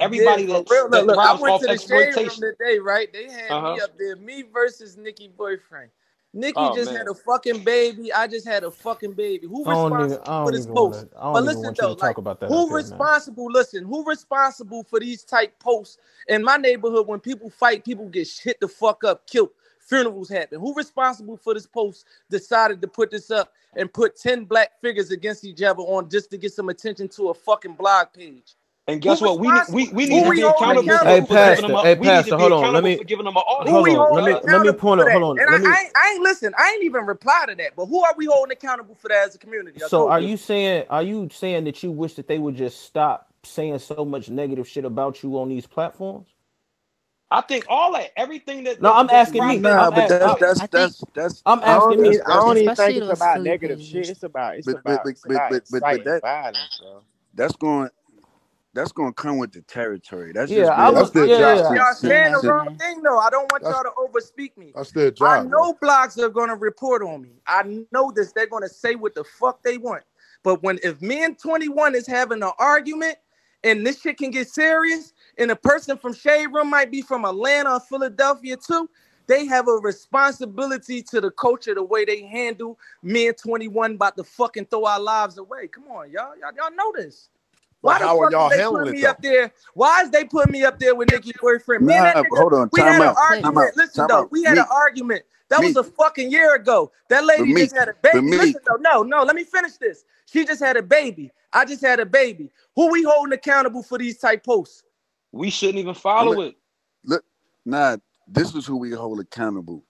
Everybody Yeah, that, real. that Look, look, I went off to the shade room exploitation. today, right? They had Uh-huh. me up there, me versus Nicki boyfriend. Nicki Oh, just man. had a fucking baby. I just had a fucking baby. Who I don't even. responsible I for don't this even post? want to. I But don't even listen want you though, to like talk about that. who up here, man. responsible? Listen, who responsible for these type posts in my neighborhood? When people fight, people get hit the fuck up, killed. Funerals happen. Who responsible for this post? Decided to put this up and put ten black figures against each other on just to get some attention to a fucking blog page. And guess what? We need we, we need to be accountable for, Hey, for for that? Pastor. giving them a Hey, we need to Pastor. be Hold on. Let accountable me. for giving them an Hold on. Let me. Let me point for out. Hold on. And me. I, I, ain't, I ain't listen. I ain't even reply to that. But who are we holding accountable for that as a community? So are ahead. you saying are you saying that you wish that they would just stop saying so much negative shit about you on these platforms? I think all that, everything that No, that, I'm that asking me. Rob Nah, I'm but ask, that's I'm, that's think that's that's I'm asking don't me. even, I don't even think it's that's about negative shit. It's about it's but but about but it's but that violence, that's going that's going to come with the territory. That's Yeah, just I being That's was. their Yeah, job. yeah. Y'all since saying the wrong thing though. I don't want That's y'all to overspeak me. that's their I job, bro. know blogs are gonna report on me. I know this. They're gonna say what the fuck they want. But when if me and 21 is having an argument and this shit can get serious, and a person from Shade Room might be from Atlanta or Philadelphia too, they have a responsibility to the culture, the way they handle me and 21 about to fucking throw our lives away. Come on, y'all. Y'all, y'all know this. But Why the how are fuck y'all did handling put it me though? up there? Why is they putting me up there with Nicki boyfriend? Me and Nah, that nigga, hold on. we Time had an out. Time argument. out. Listen Time though, out. we had Meek. an argument. That was a fucking year ago. That lady Meek. just had a baby. Listen though, no, no, let me finish this. She just had a baby. I just had a baby. Who we holding accountable for these type posts? we shouldn't even follow a, it. look. Nah, this is who we hold accountable.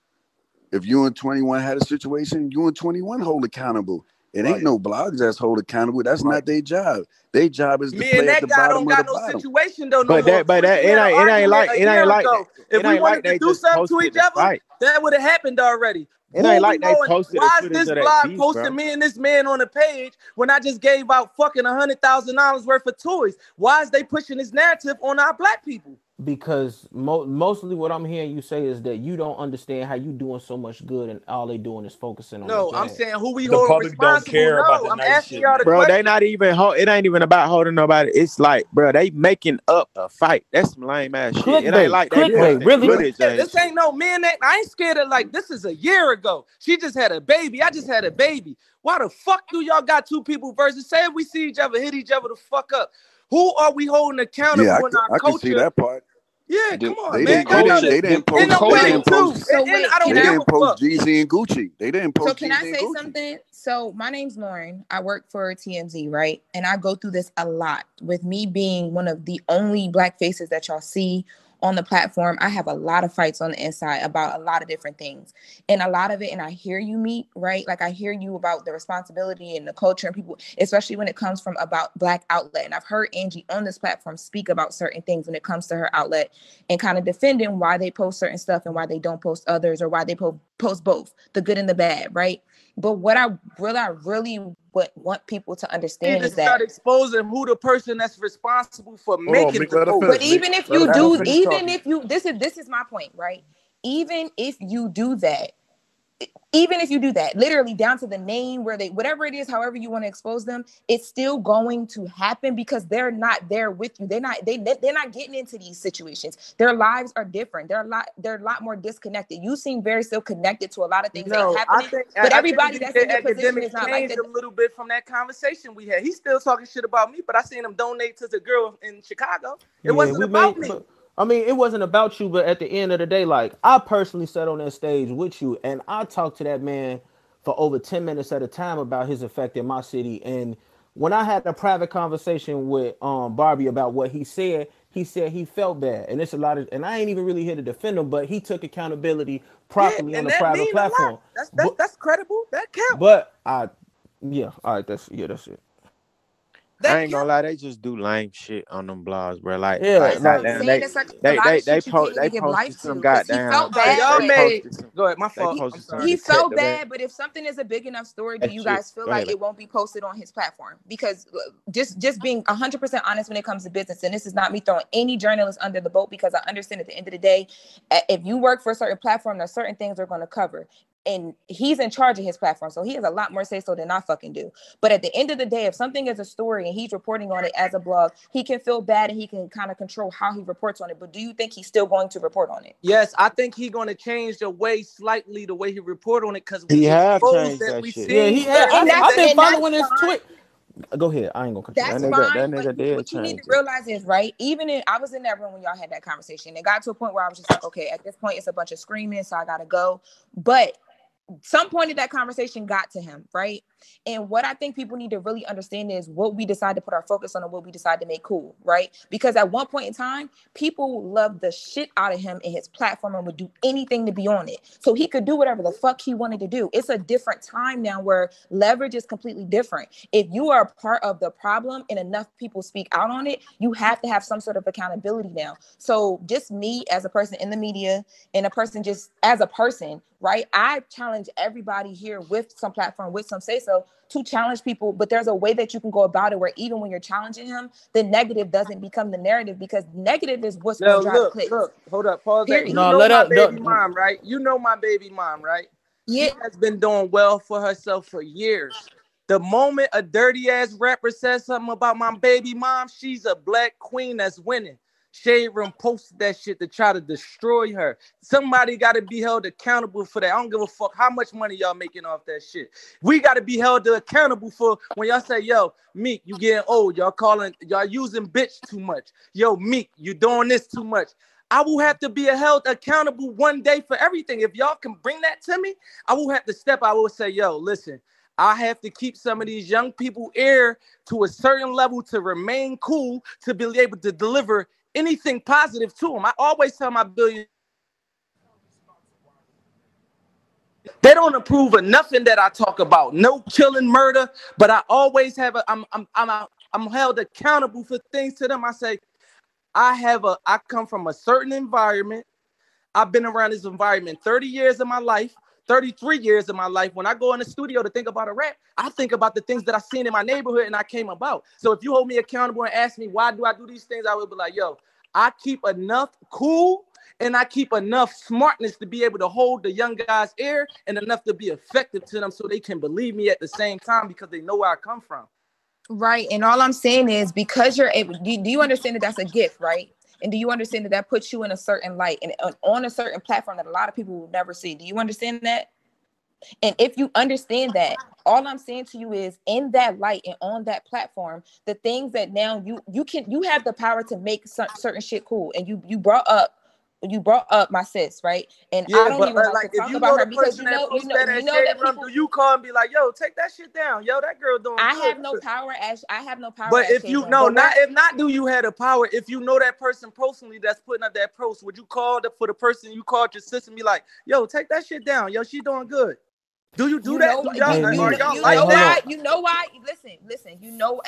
If you and 21 had a situation, you and 21 hold accountable. It ain't Right. no blogs that's hold accountable. That's Right. not their job. Their job is to Me play and at that the guy bottom don't the got no bottom. situation though no But more. that, but that, it ain't, it ain't like, it ain't like, that- If we ain't like wanted to do something to each other, fight. that would have happened already. It Who ain't like they posted the Why is this blog beef, posting bro. me and this man on the page when I just gave out fucking a hundred thousand dollars worth of toys? Why is they pushing this narrative on our black people? Because mo- mostly what I'm hearing you say is that you don't understand how you doing so much good and all they doing is focusing on No, the I'm saying who we The holding public don't responsible. care about the I'm nice asking shit, y'all the man. Bro, they not even hold. It ain't even about holding nobody. It's like, bro, they making up a fight. That's some lame ass shit. It ain't Clickbait, like they Yeah, clickbait, really? yeah, footage yeah. This ain't no man that I ain't scared of. Like this is a year ago. She just had a baby. I just had a baby. Why the fuck do y'all got two people versus? Say if we see each other, hit each other the fuck up. Who are we holding accountable Yeah, I in can, our I can see that part. Yeah, Them, come on, They man. didn't. They didn't. culture, They didn't them, them post. They with culture. didn't post. So And, and wait, I don't can They give I? a didn't post. Jeezy and Gucci. They didn't post. So can I Jeezy and say something? So my name's Lauren. I work for TMZ, right? And I go through this a lot. With me being one of the only black faces that y'all see on the platform, I have a lot of fights on the inside about a lot of different things. And a lot of it, and I hear you meet, right? Like I hear you about the responsibility and the culture and people, especially when it comes from about black outlet. And I've heard Angie on this platform speak about certain things when it comes to her outlet and kind of defending why they post certain stuff and why they don't post others or why they po- post both, the good and the bad, right? But what I really, I really would want people to understand to is that exposing who the person that's responsible for Hold on, making the Let post. but even if Let you her, let her do even talking. if you this is this is my point right even if you do that even if you do that literally down to the name where they whatever it is however you want to expose them it's still going to happen because they're not there with you they're not they they- they're not getting into these situations their lives are different they're a lot they're a lot more disconnected you seem very still connected to a lot of things No, I happening think but I, I everybody think that's in DJ your position is not like changed that a little bit from that conversation we had. He's still talking shit about me, but I seen him donate to the girl in Chicago. It Yeah, wasn't about made. me. But, I mean, it wasn't about you, but at the end of the day, like I personally sat on that stage with you, and I talked to that man for over ten minutes at a time about his effect in my city. And when I had a private conversation with um Barbie about what he said, he said he felt bad, and it's a lot of. And I ain't even really here to defend him, but he took accountability Yeah, properly on and the private mean a lot. platform. That's that's But that's credible. That count. but I, yeah, all right, that's yeah, that's it. I That ain't gonna lie, they just do lame shit on them blogs, bro. Like, Yeah, like that's what like goddamn, they it's like they they of they po- they even give life posted some to because he goddamn. felt Uh, bad y'all They but made posted some. go ahead. My fault. I'm posted some sorry. he felt detective bad, but if something is a big enough story, do you shit. guys feel Go like ahead. it won't be posted on his platform? Because uh, just just being 100% honest when it comes to business, and this is not me throwing any journalist under the boat because I understand at the end of the day, if you work for a certain platform, there's certain things they're going to cover. And he's in charge of his platform. So he has a lot more say so than I fucking do. But at the end of the day, if something is a story and he's reporting on it as a blog, he can feel bad and he can kind of control how he reports on it. But do you think he's still going to report on it? Yes, I think he's gonna change the way slightly the way he report on it because He have changed that shit. Yeah, he Yeah, had. and I, I've been and following his tweet. Go ahead. I ain't gonna. cut you. That nigga- fine. that nigga did what you need to realize is right. Even in, I was in that room when y'all had that conversation. It got to a point where I was just like, okay, at this point, it's a bunch of screaming, so I gotta go. But some point of that conversation got to him, right? And what I think people need to really understand is what we decide to put our focus on and what we decide to make cool, right? Because at one point in time, people loved the shit out of him and his platform and would do anything to be on it. So he could do whatever the fuck he wanted to do. It's a different time now where leverage is completely different. If you are a part of the problem and enough people speak out on it, you have to have some sort of accountability now. So just me as a person in the media and a person just as a person, right? I challenge everybody here with some platform, with some say so to challenge people, but there's a way that you can go about it where even when you're challenging him, the negative doesn't become the narrative because negative is what's No, going to drive look, clicks. look, hold up, pause that. Period. You No, know let my up, no- baby mom, right? You know my baby mom, right? Yeah, She has been doing well for herself for years. The moment a dirty ass rapper says something about my baby mom, she's a black queen that's winning. Shade Room posted that shit to try to destroy her. Somebody got to be held accountable for that. I don't give a fuck how much money y'all making off that shit. We got to be held accountable for when y'all say, "Yo, Meek, you getting old. Y'all calling, y'all using bitch too much. Yo, Meek, you doing this too much." I will have to be held accountable one day for everything. If y'all can bring that to me, I will have to step. I will say, "Yo, listen." I have to keep some of these young people ear to a certain level to remain cool to be able to deliver anything positive to them. I always tell my billion they don't approve of nothing that I talk about. No killing, murder, but I always have a I'm I'm I'm I'm held accountable for things to them. I say I have a I come from a certain environment. I've been around this environment 30 years of my life. 33 years of my life. When I go in the studio to think about a rap, I think about the things that I've seen in my neighborhood and I came about. So if you hold me accountable and ask me why do I do these things, I would be like, yo, I keep enough cool and I keep enough smartness to be able to hold the young guy's ear and enough to be effective to them so they can believe me at the same time because they know where I come from. Right. And all I'm saying is because you're able, do, do you understand that that's a gift, right? And do you understand that that puts you in a certain light and on- on a certain platform that a lot of people will never see? Do you understand that? And if you understand that, all I'm saying to you is in that light and on that platform, the things that now you you can you have the power to make certain shit cool. And you you brought up you brought up my sis, right? And I don't even uh, like, to talk about her because you know you know you know that people do you call and be like, yo, take that shit down. Yo, that girl doing I good. have no power as I have no power. But if you no, not if not, do you have the power? If you know that person personally that's putting up that post, would you call the, for the person you called your sister and be like, yo, take that shit down. Yo, she doing good. Do you do you that? know, Do y'all, you, you, know- y'all like know that? why? You know why? Listen, listen. You know,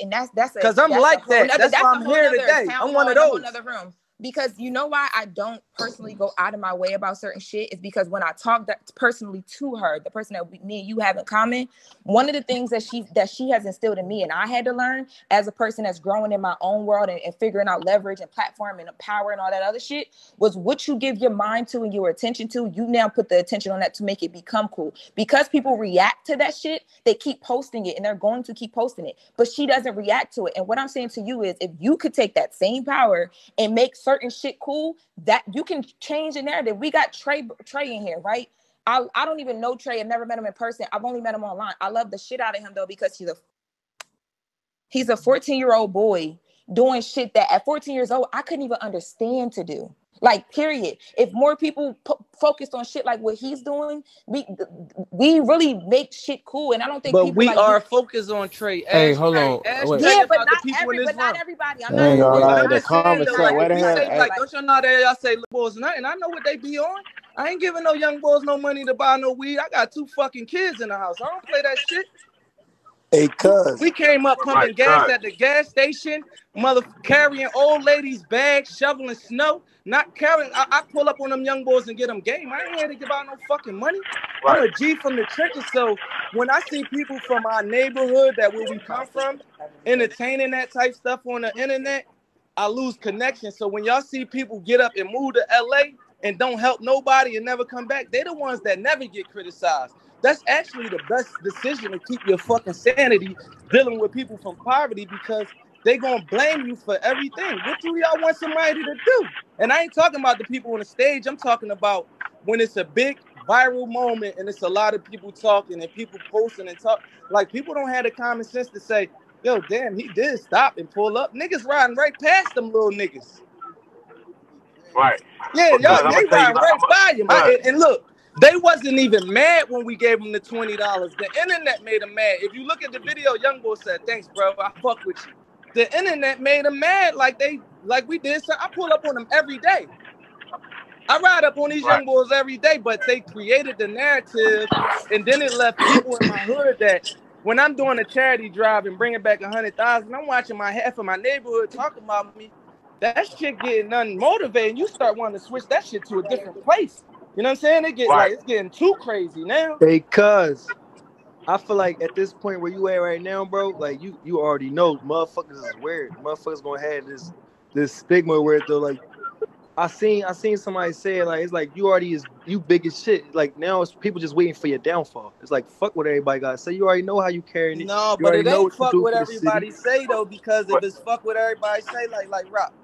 and that's that's 'Cause I'm that's like that. nother- That's why I'm here today. I'm one of in a whole those. nother room. Because you know why I don't personally go out of my way about certain shit is because when I talk that personally to her, the person that we, me and you have in common, one of the things that she that she has instilled in me and I had to learn as a person that's growing in my own world and, and figuring out leverage and platform and power and all that other shit was what you give your mind to and your attention to. You now put the attention on that to make it become cool. Because people react to that shit, they keep posting it and they're going to keep posting it. But she doesn't react to it. And what I'm saying to you is if you could take that same power and make certain shit cool, that you can change the narrative. We got Trey Trey in here, right? I, I don't even know Trey. I've never met him in person. I've only met him online. I love the shit out of him though because he's a he's a 14 year old boy doing shit that at 14 years old I couldn't even understand to do. Like period. If more people po- focused on shit like what he's doing, we we really make shit cool. And I don't think But people we like are you- focused on Trey. Hey, Ask hold on. ask Wait. Yeah, but not every, but not everybody. I'm I not ain't gonna I'm lie, not the saying comments though, like, where the we hell- say, Like, like, don't y'all know that y'all say boys nothing? I know what they be on. I ain't giving no young boys no money to buy no weed. I got two fucking kids in the house. I don't play that shit. Hey, cuz. We came up pumping Right, gas right. at the gas station, mother carrying old ladies' bags, shoveling snow. Not carrying. I, I pull up on them young boys and get them game. I ain't here to give out no fucking money. I'm a G from the trenches. So when I see people from our neighborhood that where we come from entertaining that type stuff on the internet, I lose connection. So when y'all see people get up and move to LA, and don't help nobody and never come back, they're the ones that never get criticized. That's actually the best decision to keep your fucking sanity dealing with people from poverty because they gonna blame you for everything. What do y'all want somebody to do? And I ain't talking about the people on the stage. I'm talking about when it's a big viral moment and it's a lot of people talking and people posting and talk. Like people don't have the common sense to say, "Yo, damn, he did stop and pull up." Niggas riding right past them little niggas. Right. Yeah, y'all they you- riding right by him. I- Right. and look, they wasn't even mad when we gave them the twenty dollars. The internet made them mad. If you look at the video, Young Boy said, "Thanks, bro. I fuck with you." The internet made them mad, like they like we did. So I pull up on them every day. I ride up on these Right. young boys every day, but they created the narrative, and then it left people in my hood that when I'm doing a charity drive and bringing back a hundred thousand, I'm watching my half of my neighborhood talking about me. That shit getting unmotivated. You start wanting to switch that shit to a different place. You know what I'm saying? It get Right. like it's getting too crazy now. Because I feel like at this point where you at right now, bro, like you you already know motherfuckers is weird. Motherfuckers gonna have this this stigma where they're like I seen I seen somebody say it, like it's like you already is you big as shit. Like now it's people just waiting for your downfall. It's like fuck what everybody got to say. You already know how you carrying it. No, You but it ain't fuck do what for the city. everybody say though, because if it's fuck what everybody say, like like rock,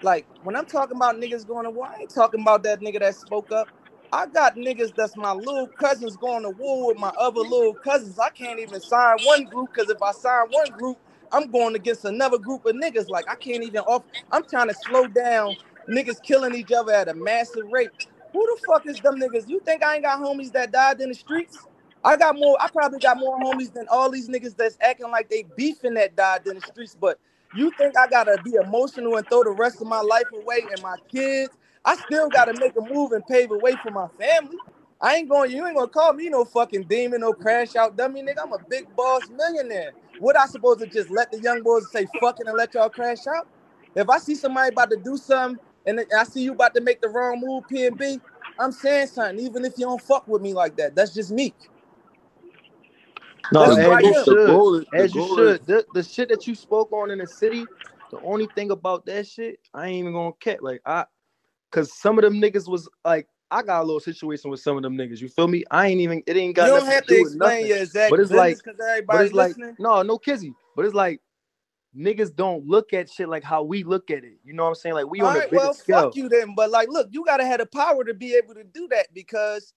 like when I'm talking about niggas going to war, I ain't talking about that nigga that spoke up. I got niggas that's my little cousins going to war with my other little cousins. I can't even sign one group because if I sign one group, I'm going against another group of niggas. Like I can't even off. I'm trying to slow down niggas killing each other at a massive rate. Who the fuck is them niggas? You think I ain't got homies that died in the streets? I got more. I probably got more homies than all these niggas that's acting like they beefing that died in the streets. But you think I gotta be emotional and throw the rest of my life away and my kids? I still gotta make a move and pave a way for my family. I ain't going. You ain't gonna call me no fucking demon, no crash out dummy, nigga. I'm a big boss millionaire. What I supposed to just let the young boys say fucking and let y'all crash out? If I see somebody about to do something and I see you about to make the wrong move, PNB, I'm saying something. Even if you don't fuck with me like that, that's just me. No, as why you you- should. is- the As you should. is- The, the shit that you spoke on in the city, the only thing about that shit, I ain't even gonna cat. Like I cause some of them niggas was like, I got a little situation with some of them niggas. You feel me? I ain't even it ain't got you don't have to to explain your exact But it's like- because But it's like, no, no kizzy. But it's like niggas don't look at shit like how we look at it. You know what I'm saying? Like we All on a right, bigger well, scale. fuck you then. But like, look, you gotta have the power to be able to do that because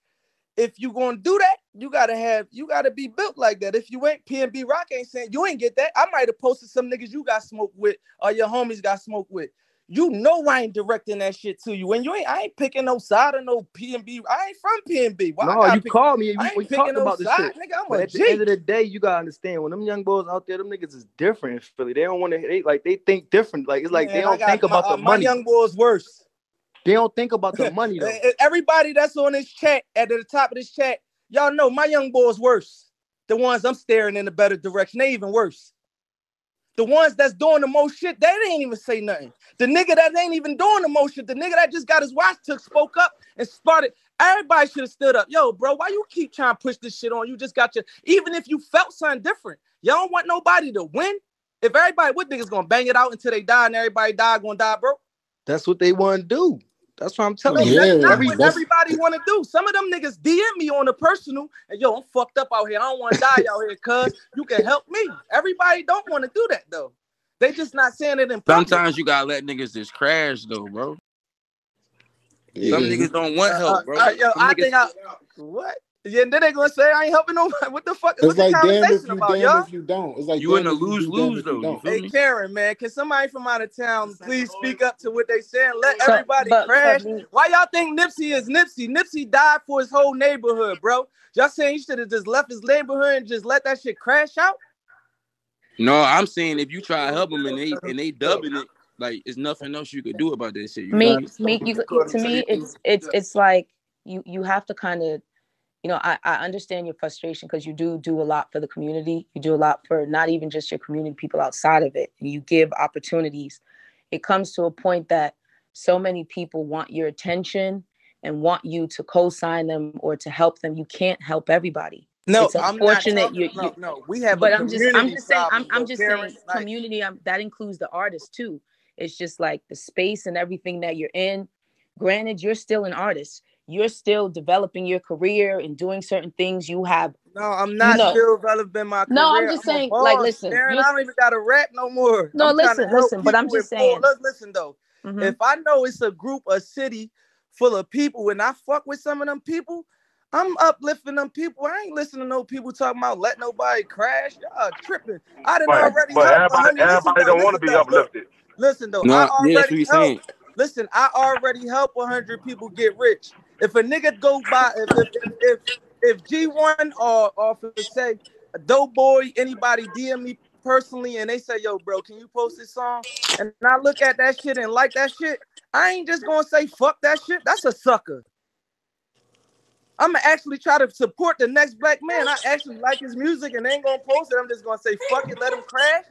if you gonna do that, you gotta have you gotta be built like that. If you ain't PNB Rock ain't saying you ain't get that. I might have posted some niggas you got smoked with or your homies got smoked with. You know I ain't directing that shit to you. And you ain't I ain't picking no side of no PNB. I ain't from PNB. Why no, you pick- called me and I we, picking no about this side, shit. nigga. I'm But at the end of the day, you gotta understand when them young boys out there, them niggas is different in Philly. They don't want to they like they think different. Like it's like they Man, I don't got think about my, the uh, money. My young boy's worse. They don't think about the money though. Everybody that's on this chat at the top of this chat, y'all know my young boy's worse. The ones I'm staring in a better direction, they even worse. The ones that's doing the most shit, they didn't even say nothing. The nigga that ain't even doing the most shit, the nigga that just got his watch took, spoke up and started. Everybody should have stood up. Yo, bro, why you keep trying to push this shit on? You just got your, even if you felt something different, y'all don't want nobody to win. If everybody, what niggas gonna bang it out until they die and everybody die, gonna die, bro? That's what they want to do. That's what I'm No, telling you. that's not Every- what that's- everybody want to do. Some of them niggas DM me on the personal, and yo, I'm fucked up out here. I don't want to die out here, cuz you can help me. Everybody don't want to do that though. They just not saying it in public. Sometimes you gotta let niggas just crash though, bro. Yeah. Some niggas don't want Uh, help, bro. uh, uh, yo, Some I niggas- think I what? Yeah, then they gonna say I ain't helping nobody. What the fuck? It's What the like damn if conversation you, about, damn y'all? if you don't. It's like You in a lose lose if you though. You Hey? Karen, man, can somebody from out of town please speak up to what they saying? Let So, everybody but- crash. but- Why y'all think Nipsey is Nipsey? Nipsey died for his whole neighborhood, bro. Y'all saying he should have just left his neighborhood and just let that shit crash out? No, I'm saying if you try to help them and they and they dubbing it, like it's nothing else you could do about that shit. You feel Meek, me? You, you- to me, it's it's it's like you you have to kind of, you know, I I understand your frustration because you do do a lot for the community. You do a lot for not even just your community, people outside of it. You give opportunities. It comes to a point that so many people want your attention and want you to co-sign them or to help them. You can't help everybody. No, It's I'm not unfortunate you- no, no, we have but a I'm just I'm just saying I'm, I'm just saying Like, community. I'm, that includes the artists too. It's just like the space and everything that you're in. granted, you're still an artist. You're still developing your career and doing certain things. You have No, I'm not No. still developing my career. No, I'm just a saying, like, listen, Darren, you- I don't even got a rap no more. No, I'm listen, listen, but I'm just in full- saying- Look, listen though. Mhm. If I know it's a group, a city full of people, and I fuck with some of them people, I'm uplifting them people. I ain't listening to no people talking about let nobody crash. Y'all tripping. I done But, already but helped everybody, 100 listen everybody don't want to listen be though, uplifted. Listen though, No, I already that's what helped. Listen, I already helped 100 people get rich. If a nigga go by, if if if, if, if G1 or or for say a dope boy, anybody DM me personally and they say, yo, bro, can you post this song? And I look at that shit and like that shit, I ain't just gonna say fuck that shit. That's a sucker. I'm gonna actually try to support the next black man. I actually like his music and they ain't gonna post it. I'm just gonna say fuck it, let him crash.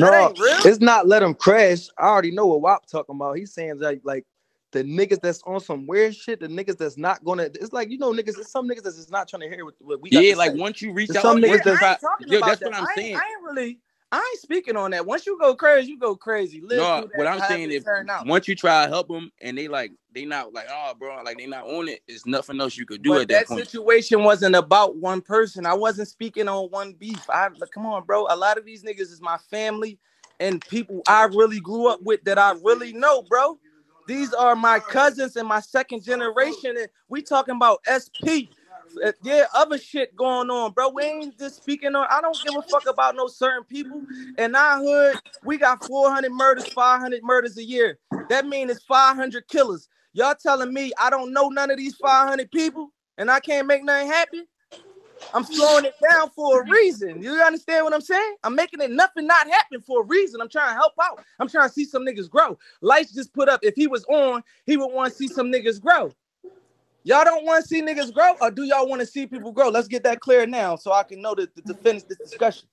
That No, ain't real. it's not let him crash. I already know what WAP talking about. He's saying like like the niggas that's on some weird shit, the niggas that's not gonna. It's like you know niggas. There's some niggas that's just not trying to hear what, what we. got Yeah, like say. once you reach There's out, some niggas that's try, I ain't talking yo, that's that. what I'm I saying. I ain't really, I ain't speaking on that. Once you go crazy, you go crazy. Live No, what I'm saying it if turn out. once you try to help them and they like they not like oh bro like they not on it, it's nothing else you could do But at that that point. situation wasn't about one person. I wasn't speaking on one beef. I like, come on, bro. A lot of these niggas is my family and people I really grew up with that I really know, bro. These are my cousins and my second generation, and we talking about SP. Yeah, other shit going on, bro. We ain't just speaking on. I don't give a fuck about no certain people. In our hood, we got 400 murders, 500 murders a year. That means it's 500 killers. Y'all telling me I don't know none of these 500 people and I can't make nothing happen? I'm slowing it down for a reason. You understand what I'm saying? I'm making it nothing not happen for a reason. I'm trying to help out. I'm trying to see some niggas grow. Lights just put up. If he was on, he would want to see some niggas grow. Y'all don't want to see niggas grow, or do y'all want to see people grow? Let's get that clear now, so I can know that to, to finish this discussion.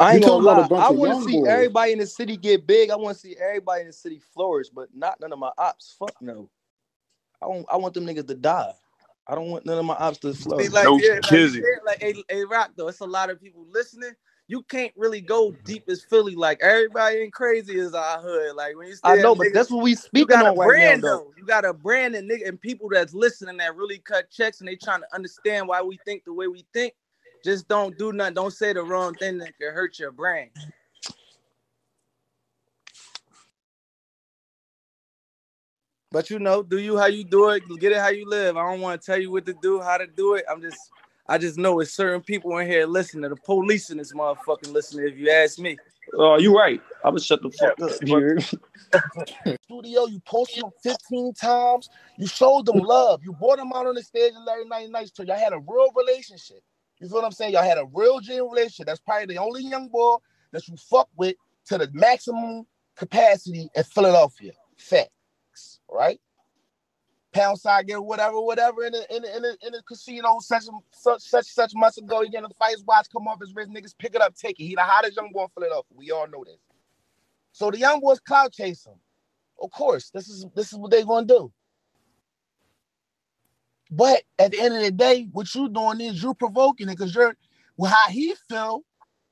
I ain't gonna lie. I want to see boys. everybody in the city get big. I want to see everybody in the city flourish, but not none of my ops. Fuck no. I want I want them niggas to die. I don't want none of my ops to See, like, No yeah, like, kizzy. yeah, like, a, a rock though. It's a lot of people listening. You can't really go deep as Philly. Like everybody ain't crazy as our hood. Like when you I know, but niggas, that's what we you speaking got a on right now, brand though. though. You got a brand and nigga and people that's listening that really cut checks and they trying to understand why we think the way we think. Just don't do nothing. Don't say the wrong thing that could hurt your brain. But you know, do you how you do it, get it how you live. I don't want to tell you what to do, how to do it. I'm just, I just know it's certain people in here listening. To the police in this motherfucking listening. If you ask me, Oh, you right. I would shut the fuck up. Here. studio, you posted them 15 times, you showed them love, you brought them out on the stage and Larry Night Nights tour. Y'all had a real relationship. You feel what I'm saying? Y'all had a real genuine relationship. That's probably the only young boy that you fuck with to the maximum capacity in Philadelphia. Facts, right? Poundside get whatever, whatever in the in the, in the, in the casino such such such such months ago. You get the fights watch come off his wrist, niggas pick it up, take it. He the hottest young boy in Philadelphia. We all know this. So the young boys cloud chase him. Of course, this is this is what they gonna do. But at the end of the day, what you doing is you provoking it because you're well, how he feel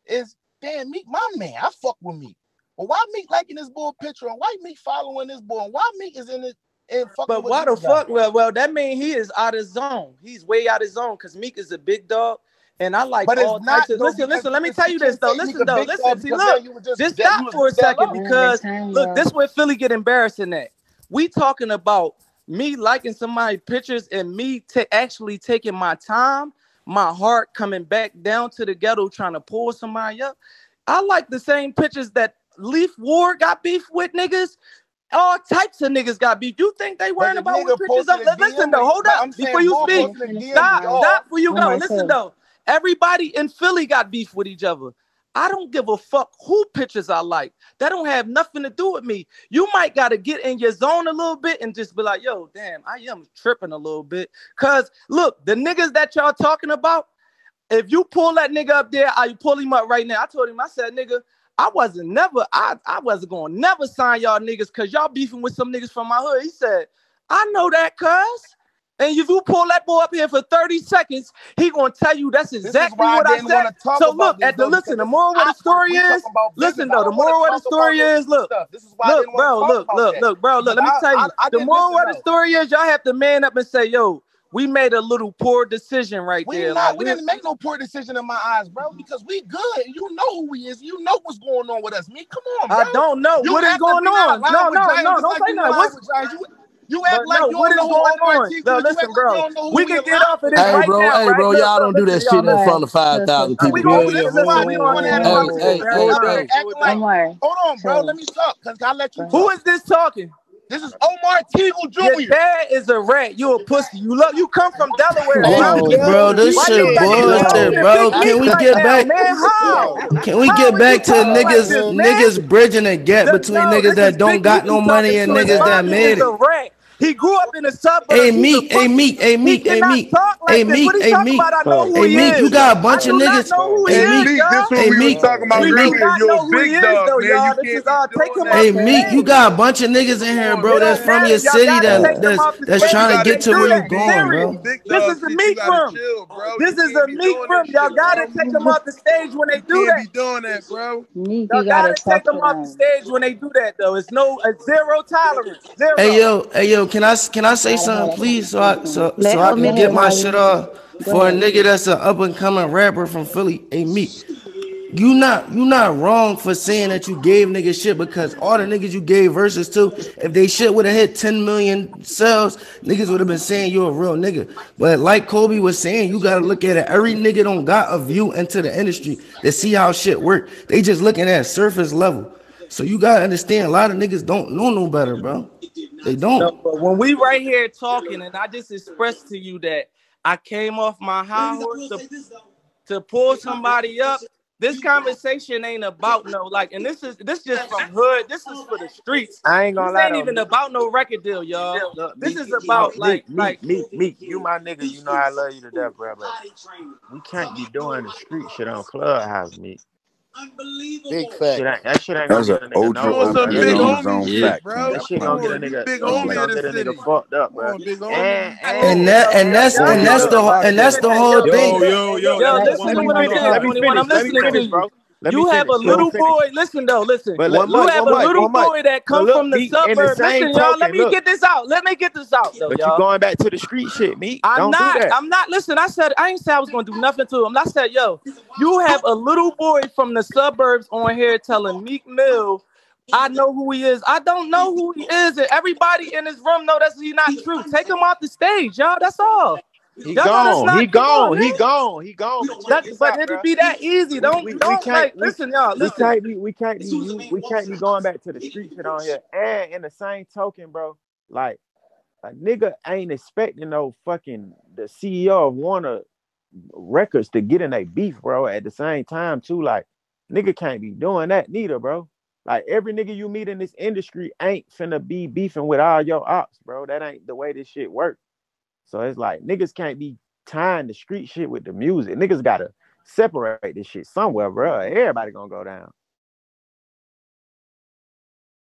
is damn me, my man. I fuck with Meek. Well, why Meek liking this boy picture and why Meek following this boy and why Meek is in it and fucking but with why the this guy? fuck? Well, well, that mean he is out of zone. He's way out of zone because Meek is a big dog. And I like But it's all not types of listen, listen, let me tell you you this though. Listen though, listen, dog see, look, then you would just just stop for a second because look, this where Philly get embarrassing at. We talking about me liking somebody pictures and me ta- actually taking my time, my heart coming back down to the ghetto trying to pull somebody up. I like the same pictures that Leaf Ward got beef with niggas. All types of niggas got beef. You think they But worrying the about nigga what pictures posted up? Listen though, hold up before you speak. posted a Stop, y'all. stop before you go. Listen though, everybody in Philly got beef with each other. I don't give a fuck who pictures I like. That don't have nothing to do with me. You might gotta get in your zone a little bit and just be like, yo, damn, I am tripping a little bit. Cause look, the niggas that y'all talking about, if you pull that nigga up there, I pull him up right now. I told him, I said, nigga, I wasn't never, I, I wasn't gonna never sign y'all niggas because y'all beefing with some niggas from my hood. He said, I know that, cuz. And if you pull that boy up here for 30 seconds, he gonna tell you that's exactly what I I said. So look at the listen. The moral of the story is listen though. The moral of the story is look. This is why I Look, bro, talk look, look, look, bro, look. Let me tell you. The moral of the story is y'all have to man up and say, yo, we made a little poor decision right We there. not. Like, We didn't make no poor decision in my eyes, bro. Because we good. You know who we is. You know what's going on with us. Me, come on, bro. I don't know You what is going like we not on. aligned No, no, no, don't like say we nothing. What's with Giants. You, you act but like no, you what don't is know who going Omar on? No, You listen, act like you bro. don't We we can get aligned off of this Hey, right bro. now, Hey, right? bro. Look, Y'all don't do that shit in front of five Listen. thousand No, we people. gonna Yeah, yeah, listen. hold Why on, we hold gonna on, have hold a on, Hey, hold hey, on. conversation? hey, Y'all Stop already- hey. acting like. Don't worry. Hold on, bro. Chill. Let me talk, cause I let you Who talk. is this talking? This is Omar Teagle Your Jr. dad is a rat. You a pussy. You love. You come from Delaware, Hey, bro. Oh, bro, this Why shit you like you yo, talking bullshit, bro. Can we get back? man? How? yo. Can we get back to talking niggas, this, man? niggas bridging the gap between niggas that don't got no money and niggas that mommy made it? Rat. He grew up in the suburbs. Hey He's Meek, hey pussy. Meek, hey He Meek, hey cannot Meek, hey like Meek, hey talking Meek, about? I know Facts. who hey he Meek. You got a I bunch of niggas. know who he Hey Hey, Meek, Meek, this what hey we was Meek, talking about hey do Meek. earlier. You know a big dog, man. y'all. You This can't is be take doing him that. off Hey Meek, you got a bunch of niggas in here, bro. That's from your city that take on. them that's that's Bro, you stage trying to when gotta they get to where chill, you that. Meek. going, You Serious. on bro. This is the shit. You meat room. This is the be meat room. Y'all gotta take them off the stage when they do can't that. be doing that, bro. Y'all gotta gotta take them off the stage when they do that, though. It's no zero tolerance. Hey yo, hey yo, can I can I say something, please, so I so so I can get my shit off for a nigga that's an up and coming rapper from Philly. Hey me. you not you not wrong for saying that you gave niggas shit because all the niggas you gave verses to, if they shit would have hit 10 million sales, niggas would have been saying you're a real nigga. But like Kobe was saying, you gotta look at it. Every nigga don't got a view into the industry to see how shit work. They just looking at surface level. So you gotta understand a lot of niggas don't know no better, bro. They don't. but when we right here talking, and I just expressed to you that I came off my high horse to, to pull somebody up. This conversation ain't about no like, and this is this just from hood. This is for the streets. I ain't gonna This lie ain't even Meek. about no record deal, y'all. Look, This Meek, is about oh, like Meek, like Meek, Meek, Meek. You my nigga. You know I love you to death, bro. But we can't be doing the street shit on Clubhouse, Meek. Big Shit fact. ain't, that shit ain't gonna That's an get a nigga OG, You on nowhere, some bro. That big shit Yeah, gonna, homie shit, fact, bro. that shit gonna get a nigga. big homie gonna get the a nigga city. fucked up, Come bro. on, big homie. And and And that and that's and and that's the whole and that's the whole yo, Yo, thing. yo, yo. yo, let, listen to me what I'm finish. saying, Let me finish. I'm listening to you. bro. Let me You have a little boy. Listen though, listen. But You have a much, little oh, much. boy that comes from the suburbs. the Listen, y'all. Let me look. get this out. Let me get this out, though, But you y'all. going back to the street shit, Meek. I'm Don't do not. I'm not. Listen, I said I ain't say I was gonna do nothing to him. I said, yo, you have a little boy from the suburbs on here telling Meek Mill, I know who he is. I don't know who he is, and everybody in this room know that's he not true. Take him off the stage, y'all. That's all. He Y'all know that's gone. He not. Come on, gone. He gone. He gone. But check That, this but out, it'd be that easy. Don't we, we don't can't like we, listen, y'all. we can't be we can't be you we can't be going back to the street shit on here. And in the same token, bro, like a nigga ain't expecting no fucking the CEO of Warner Records to get in a beef, bro. At the same time, too, like nigga can't be doing that neither, bro. Like every nigga you meet in this industry ain't finna be beefing with all your ops, bro. That ain't the way this shit work. So it's like niggas can't be tying the street shit with the music. Niggas gotta separate this shit somewhere, bro. Everybody gonna go down.